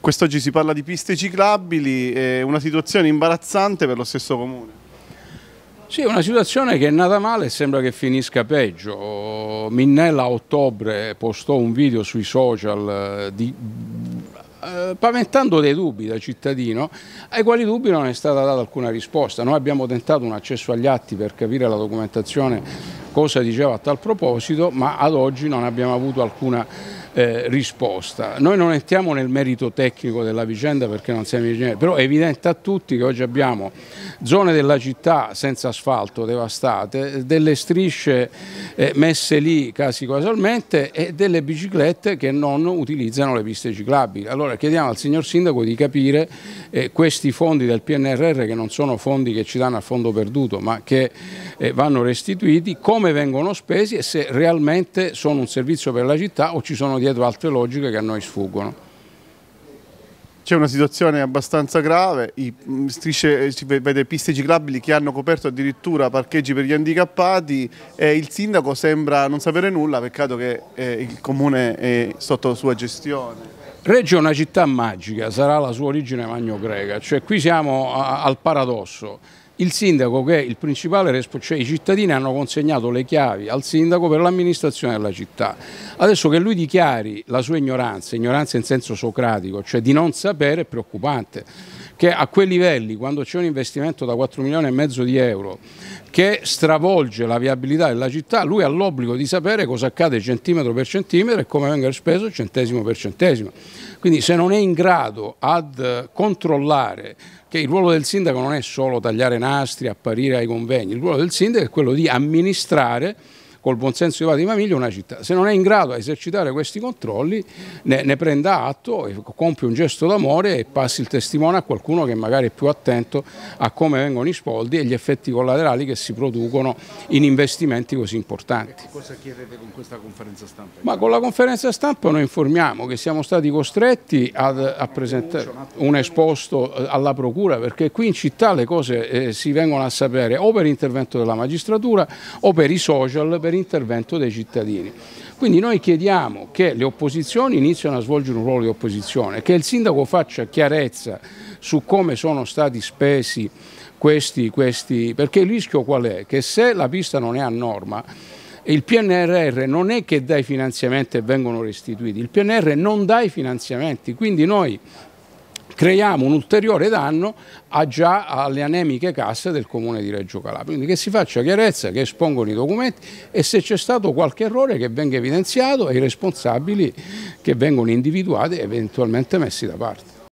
Quest'oggi si parla di piste ciclabili, è una situazione imbarazzante per lo stesso comune. Sì, è una situazione che è nata male e sembra che finisca peggio. Minnella a ottobre postò un video sui social eh, di, eh, paventando dei dubbi da cittadino ai quali dubbi non è stata data alcuna risposta. Noi abbiamo tentato un accesso agli atti per capire la documentazione cosa diceva a tal proposito, ma ad oggi non abbiamo avuto alcuna risposta eh, risposta. Noi non entriamo nel merito tecnico della vicenda perché non siamo ingegneri, però è evidente a tutti che oggi abbiamo zone della città senza asfalto devastate, delle strisce eh, messe lì quasi casualmente e delle biciclette che non utilizzano le piste ciclabili. Allora chiediamo al signor Sindaco di capire eh, questi fondi del PNRR che non sono fondi che ci danno a fondo perduto ma che eh, vanno restituiti, come vengono spesi e se realmente sono un servizio per la città o ci sono dietro altre logiche che a noi sfuggono. C'è una situazione abbastanza grave, I mm, strisce, si vede piste ciclabili che hanno coperto addirittura parcheggi per gli handicappati e il sindaco sembra non sapere nulla, peccato che eh, il comune è sotto sua gestione. Reggio è una città magica, sarà la sua origine magno-greca, cioè qui siamo al paradosso il sindaco che è il principale responsabile, cioè i cittadini hanno consegnato le chiavi al sindaco per l'amministrazione della città. Adesso che lui dichiari la sua ignoranza, ignoranza in senso socratico, cioè di non sapere, è preoccupante che a quei livelli, quando c'è un investimento da 4 milioni e mezzo di euro che stravolge la viabilità della città, lui ha l'obbligo di sapere cosa accade centimetro per centimetro e come venga speso centesimo per centesimo. Quindi se non è in grado ad controllare che il ruolo del sindaco non è solo tagliare nastri, apparire ai convegni, il ruolo del sindaco è quello di amministrare col buonsenso di padre di famiglia una città. Se non è in grado di esercitare questi controlli ne, ne prenda atto, e compie un gesto d'amore e passi il testimone a qualcuno che magari è più attento a come vengono i soldi e gli effetti collaterali che si producono in investimenti così importanti. Cosa chiedete con questa conferenza stampa? Ma con la conferenza stampa noi informiamo che siamo stati costretti ad, a presentare un esposto eh, alla procura perché qui in città le cose eh, si vengono a sapere o per intervento della magistratura o per i social, per per intervento dei cittadini. Quindi noi chiediamo che le opposizioni iniziano a svolgere un ruolo di opposizione, che il sindaco faccia chiarezza su come sono stati spesi questi, questi perché il rischio qual è? Che se la pista non è a norma il PNRR non è che dà i finanziamenti e vengono restituiti, il PNR non dà i finanziamenti, quindi noi creiamo un ulteriore danno a già alle anemiche casse del comune di Reggio Calabria. Quindi che si faccia chiarezza, che espongono i documenti e se c'è stato qualche errore che venga evidenziato e i responsabili che vengono individuati e eventualmente messi da parte.